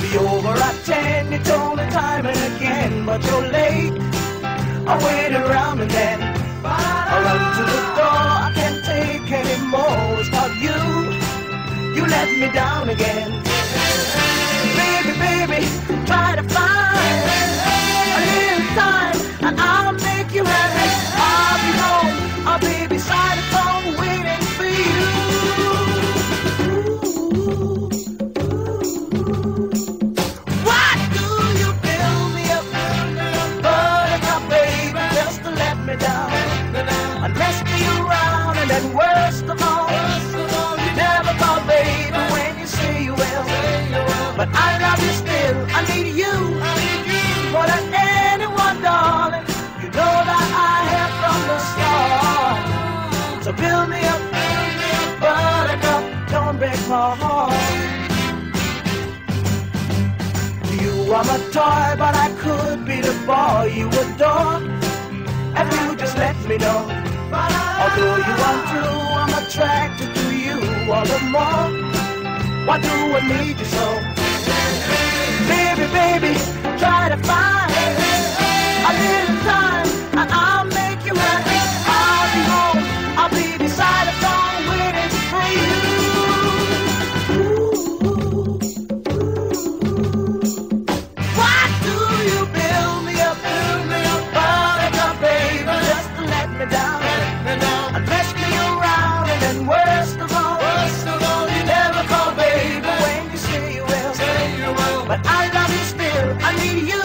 be over at ten. Told me time and again, but you're late. I wait around and then I run to the door. I can't take anymore. It's not you. You let me down again. But I love you still, I need you. I need you. More than anyone, darling. You know that I have from the start. So build me up, buttercup, don't break my heart. You are my toy, but I could be the boy you adore. If you just let me know. Although you are true, I'm attracted to you all the more. Why do I need you so? Baby, baby, try to find But I love you still, I need you,